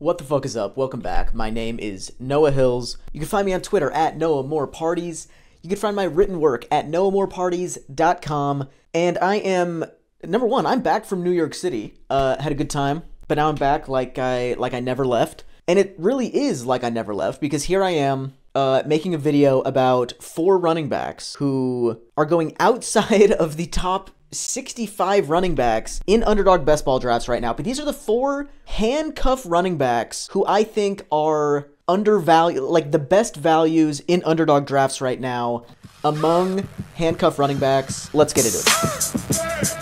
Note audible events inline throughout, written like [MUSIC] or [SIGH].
What the fuck is up? Welcome back. My name is Noah Hills. You can find me on Twitter at Noah More Parties. You can find my written work at noahmoreparties.com. And I am number one. I'm back from New York City. Uh, had a good time, but now I'm back like I like I never left. And it really is like I never left because here I am uh, making a video about four running backs who are going [LAUGHS] outside of the top 65 running backs in underdog best ball drafts right now. But these are the four handcuff running backs who I think are undervalued, like the best values in underdog drafts right now among handcuff running backs. Let's get into it.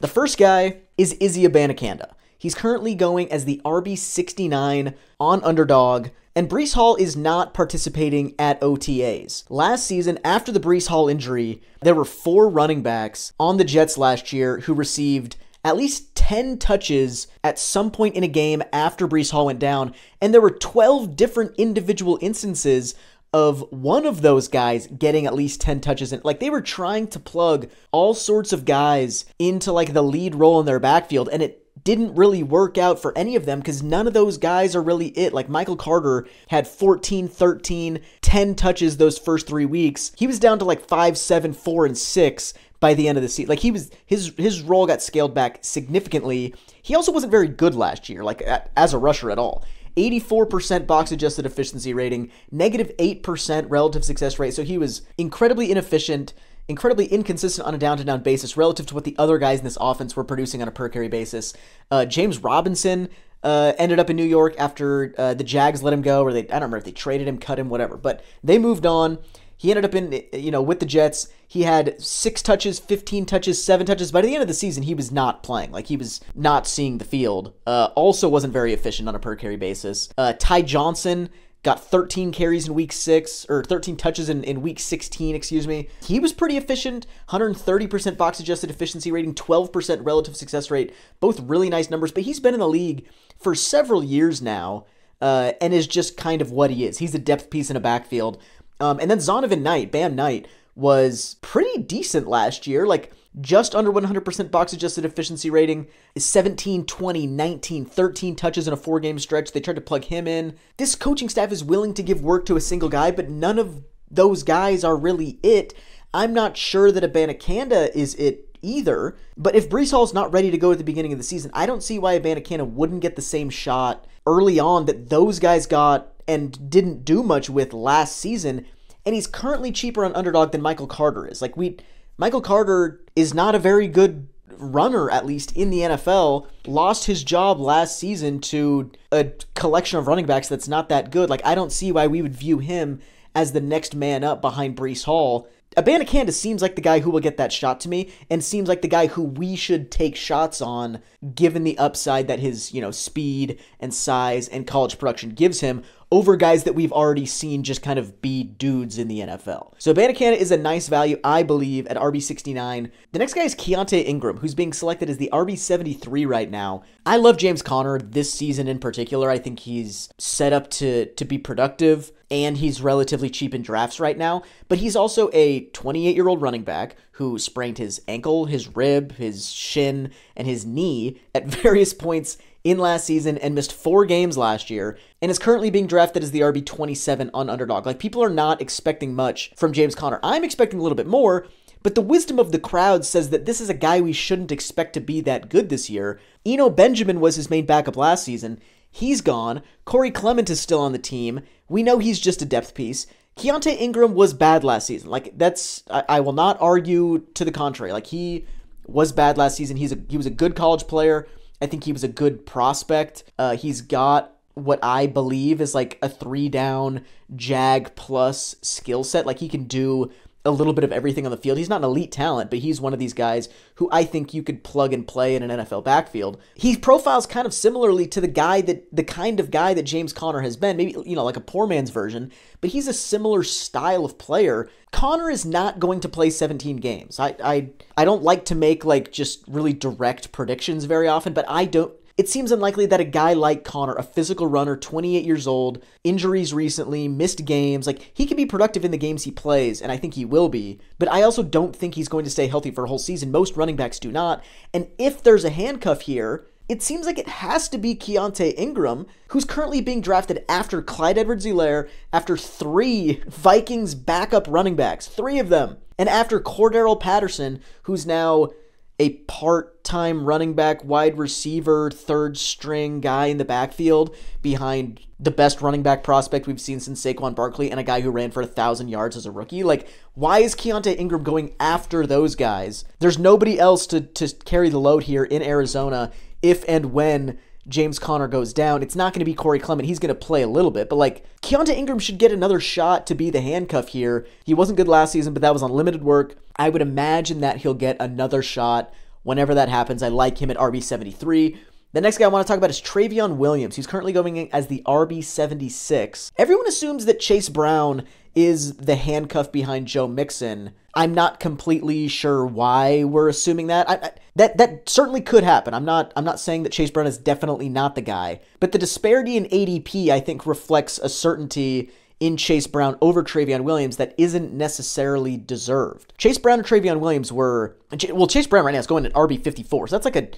The first guy is Izzy Abanikanda. He's currently going as the RB69 on underdog and Breece Hall is not participating at OTAs. Last season, after the Breece Hall injury, there were four running backs on the Jets last year who received at least 10 touches at some point in a game after Breece Hall went down, and there were 12 different individual instances of one of those guys getting at least 10 touches and like they were trying to plug all sorts of guys into like the lead role in their backfield and it didn't really work out for any of them because none of those guys are really it. Like Michael Carter had 14, 13, 10 touches those first three weeks. He was down to like 5, 7, 4, and 6 by the end of the season. Like he was his his role got scaled back significantly. He also wasn't very good last year, like as a rusher at all. 84% box adjusted efficiency rating, negative 8% relative success rate. So he was incredibly inefficient incredibly inconsistent on a down to down basis relative to what the other guys in this offense were producing on a per carry basis. Uh, James Robinson uh, ended up in New York after uh, the Jags let him go, or they I don't remember if they traded him, cut him, whatever. But they moved on. He ended up in you know with the Jets. He had six touches, fifteen touches, seven touches. By the end of the season, he was not playing. Like he was not seeing the field. Uh, also wasn't very efficient on a per carry basis. Uh, Ty Johnson got 13 carries in week six, or 13 touches in, in week 16, excuse me. He was pretty efficient, 130% box adjusted efficiency rating, 12% relative success rate, both really nice numbers, but he's been in the league for several years now. Uh, and is just kind of what he is. He's a depth piece in a backfield. Um, and then Zonovan Knight, Bam Knight, was pretty decent last year. Like just under 100% box adjusted efficiency rating is 17, 20, 19, 13 touches in a four game stretch. They tried to plug him in. This coaching staff is willing to give work to a single guy, but none of those guys are really it. I'm not sure that Abanikanda is it either. But if Breece Hall's not ready to go at the beginning of the season, I don't see why Abanikanda wouldn't get the same shot early on that those guys got and didn't do much with last season. And he's currently cheaper on underdog than Michael Carter is. Like we Michael Carter is not a very good runner, at least in the NFL, lost his job last season to a collection of running backs that's not that good. Like, I don't see why we would view him as the next man up behind Breece Hall. Abanikanda seems like the guy who will get that shot to me, and seems like the guy who we should take shots on, given the upside that his, you know, speed and size and college production gives him over guys that we've already seen just kind of be dudes in the NFL. So Abanikanda is a nice value, I believe, at RB69. The next guy is Keaontay Ingram, who's being selected as the RB73 right now. I love James Conner this season in particular. I think he's set up to, to be productive and he's relatively cheap in drafts right now. But he's also a 28 year old running back who sprained his ankle, his rib, his shin, and his knee at [LAUGHS] various points in last season and missed four games last year and is currently being drafted as the RB27 on underdog. Like, people are not expecting much from James Conner. I'm expecting a little bit more, but the wisdom of the crowd says that this is a guy we shouldn't expect to be that good this year. Eno Benjamin was his main backup last season. He's gone. Corey Clement is still on the team. We know he's just a depth piece. Keaontay Ingram was bad last season. Like that's I, I, will not argue to the contrary. Like he was bad last season. He's a he was a good college player. I think he was a good prospect. Uh, he's got what I believe is like a three down jag plus skill set. Like he can do a little bit of everything on the field. He's not an elite talent, but he's one of these guys who I think you could plug and play in an NFL backfield. He profiles kind of similarly to the guy that the kind of guy that James Conner has been, maybe you know, like a poor man's version, but he's a similar style of player. Conner is not going to play 17 games. I I I don't like to make like just really direct predictions very often, but I don't it seems unlikely that a guy like Conner, a physical runner, 28 years old, injuries recently, missed games, like he can be productive in the games he plays, and I think he will be, but I also don't think he's going to stay healthy for a whole season. Most running backs do not. And if there's a handcuff here, it seems like it has to be Keaontay Ingram, who's currently being drafted after Clyde Edwards Helaire, after three Vikings backup running backs, three of them, and after Cordarrelle Patterson, who's now a part time running back, wide receiver, third string guy in the backfield behind the best running back prospect we've seen since Saquon Barkley and a guy who ran for a thousand yards as a rookie. Like, why is Keaontay Ingram going after those guys? There's nobody else to, to carry the load here in Arizona if and when James Conner goes down. It's not going to be Corey Clement. He's going to play a little bit, but like Keaontay Ingram should get another shot to be the handcuff here. He wasn't good last season, but that was on limited work. I would imagine that he'll get another shot whenever that happens. I like him at RB73. The next guy I want to talk about is Trayveon Williams. He's currently going as the RB76. Everyone assumes that Chase Brown is the handcuff behind Joe Mixon. I'm not completely sure why we're assuming that. I, I, that that certainly could happen. I'm not I'm not saying that Chase Brown is definitely not the guy, but the disparity in ADP I think reflects a certainty in Chase Brown over Trayveon Williams that isn't necessarily deserved. Chase Brown and Trayveon Williams were, well, Chase Brown right now is going at RB 54. So that's like a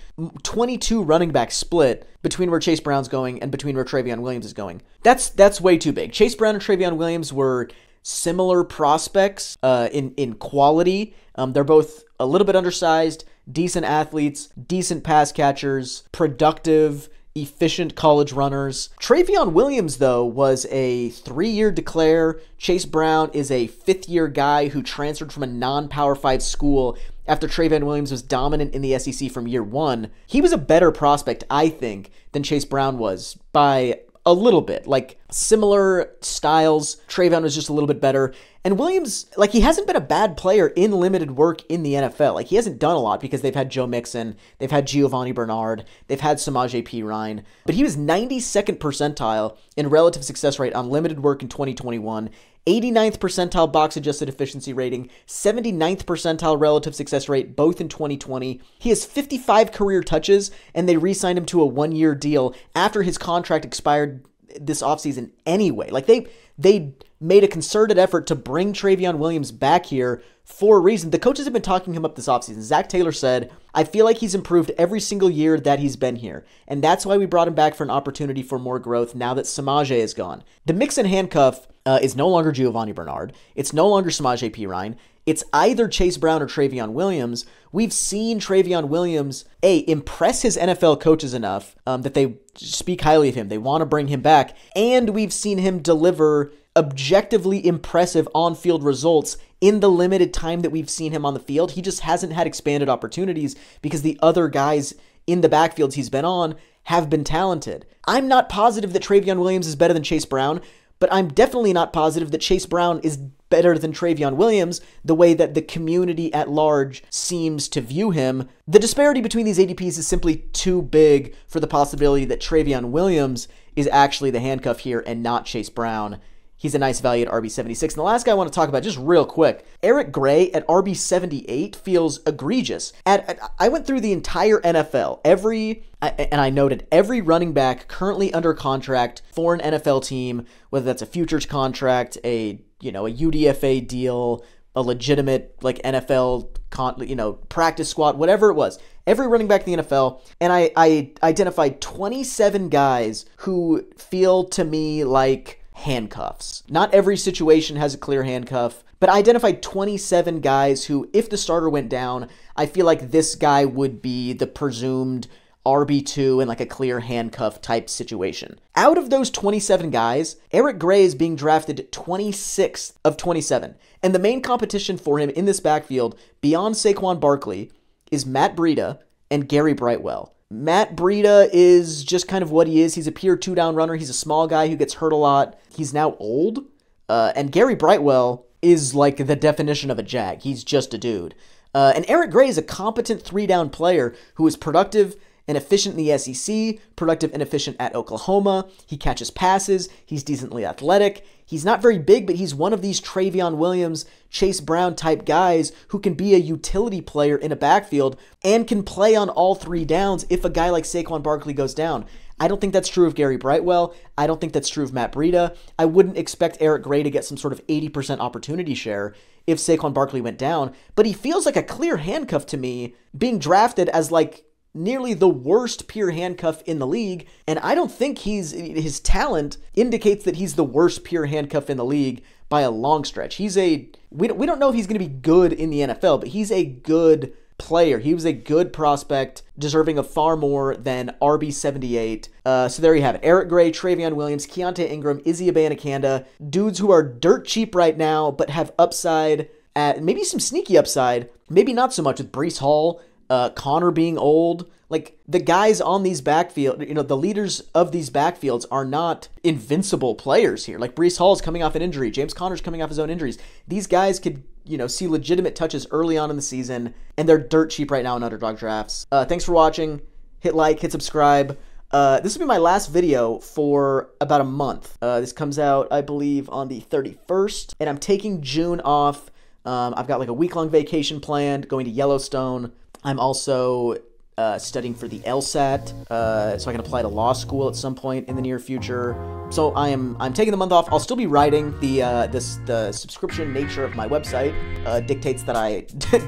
22 running back split between where Chase Brown's going and between where Trayveon Williams is going. That's that's way too big. Chase Brown and Trayveon Williams were similar prospects uh, in in quality. Um, they're both a little bit undersized, decent athletes, decent pass catchers, productive efficient college runners. Trayveon Williams, though, was a three year declare. Chase Brown is a fifth year guy who transferred from a non Power 5 school after Trayveon Williams was dominant in the SEC from year one. He was a better prospect, I think, than Chase Brown was by a little bit. Like similar styles. Trayveon was just a little bit better. And Williams, like he hasn't been a bad player in limited work in the NFL. Like he hasn't done a lot because they've had Joe Mixon, they've had Giovani Bernard, they've had Samaje Perine. But he was 92nd percentile in relative success rate on limited work in 2021. 89th percentile box adjusted efficiency rating, 79th percentile relative success rate, both in 2020. He has 55 career touches, and they re signed him to a one year deal after his contract expired this offseason anyway. Like they they made a concerted effort to bring Trayveon Williams back here for a reason. The coaches have been talking him up this offseason. Zac Taylor said, I feel like he's improved every single year that he's been here. And that's why we brought him back for an opportunity for more growth now that Samaje is gone. The Mixon handcuff uh, is no longer Giovani Bernard. It's no longer Samaje Perine. It's either Chase Brown or Trayveon Williams. We've seen Trayveon Williams, A, impress his NFL coaches enough um, that they speak highly of him. They want to bring him back. And we've seen him deliver objectively impressive on field results in the limited time that we've seen him on the field. He just hasn't had expanded opportunities because the other guys in the backfields he's been on have been talented. I'm not positive that Trayveon Williams is better than Chase Brown, but I'm definitely not positive that Chase Brown is better than Trayveon Williams the way that the community at large seems to view him. The disparity between these ADPs is simply too big for the possibility that Trayveon Williams is actually the handcuff here and not Chase Brown. He's a nice value at RB76. And the last guy I want to talk about, just real quick, Eric Gray at RB78 feels egregious. At, at, I went through the entire NFL, every and I noted every running back currently under contract for an NFL team, whether that's a futures contract, a you know a UDFA deal, a legitimate like NFL con, you know practice squad, whatever it was. Every running back in the NFL, and I I identified 27 guys who feel to me like handcuffs. Not every situation has a clear handcuff, but I identified 27 guys who, if the starter went down, I feel like this guy would be the presumed RB2 in like a clear handcuff type situation. Out of those 27 guys, Eric Gray is being drafted 26th of 27. And the main competition for him in this backfield, beyond Saquon Barkley, is Matt Breida and Gary Brightwell. Matt Breida is just kind of what he is. He's a pure two down runner. He's a small guy who gets hurt a lot. He's now old. Uh, and Gary Brightwell is like the definition of a jag. He's just a dude. Uh, and Eric Gray is a competent three down player who is productive and efficient in the SEC, productive and efficient at Oklahoma. He catches passes, he's decently athletic. He's not very big, but he's one of these Trayveon Williams, Chase Brown type guys who can be a utility player in a backfield and can play on all three downs if a guy like Saquon Barkley goes down. I don't think that's true of Gary Brightwell. I don't think that's true of Matt Breida. I wouldn't expect Eric Gray to get some sort of 80% opportunity share if Saquon Barkley went down, but he feels like a clear handcuff to me being drafted as like nearly the worst pure handcuff in the league, and I don't think he's his talent indicates that he's the worst pure handcuff in the league by a long stretch. He's a we don't, we don't know if he's going to be good in the NFL, but he's a good player. He was a good prospect, deserving of far more than RB78. Uh, so there you have it. Eric Gray, Trayveon Williams, Keaontay Ingram, Izzy Abanikanda, dudes who are dirt cheap right now, but have upside at maybe some sneaky upside. Maybe not so much with Breece Hall, uh, Conner being old. Like the guys on these backfield, you know, the leaders of these backfields are not invincible players here. Like Breece Hall is coming off an injury, James Conner's coming off his own injuries. These guys could, you know, see legitimate touches early on in the season, and they're dirt cheap right now in underdog drafts. Uh, thanks for watching. Hit like, hit subscribe. Uh, this will be my last video for about a month. Uh, this comes out, I believe, on the 31st, and I'm taking June off. Um, I've got like a week long vacation planned, going to Yellowstone. I'm also uh, studying for the LSAT, uh, so I can apply to law school at some point in the near future. So I am I'm taking the month off. I'll still be writing. The uh, this the subscription nature of my website uh, dictates that I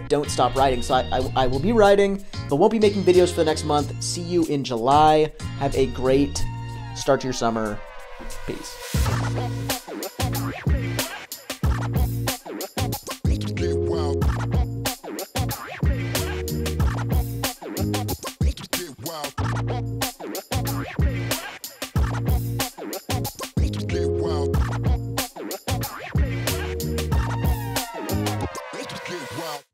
[LAUGHS] don't stop writing. So I, I, I will be writing, but won't be making videos for the next month. See you in July. Have a great start to your summer. Peace.